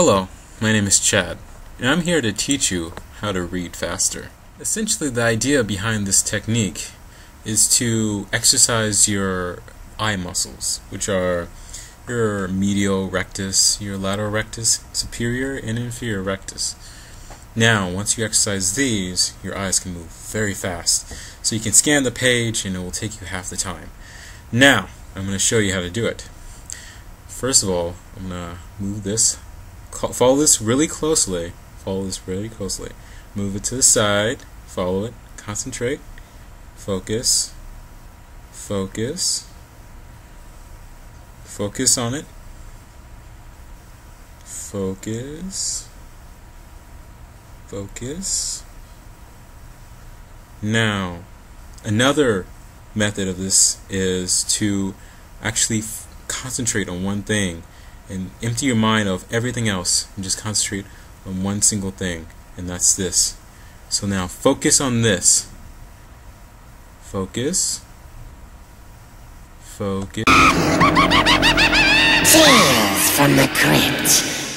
Hello, my name is Chad, and I'm here to teach you how to read faster. Essentially, the idea behind this technique is to exercise your eye muscles, which are your medial rectus, your lateral rectus, superior and inferior rectus. Now, once you exercise these, your eyes can move very fast. So you can scan the page and it will take you half the time. Now, I'm going to show you how to do it. First of all, I'm going to move this follow this really closely. Follow this really closely. Move it to the side. Follow it. Concentrate. Focus. Focus. Focus on it. Focus. Focus. Now, another method of this is to actually concentrate on one thing and empty your mind of everything else and just concentrate on one single thing, and that's this. So now focus on this. Focus. Focus. Tales from the Crypt.